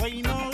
Why?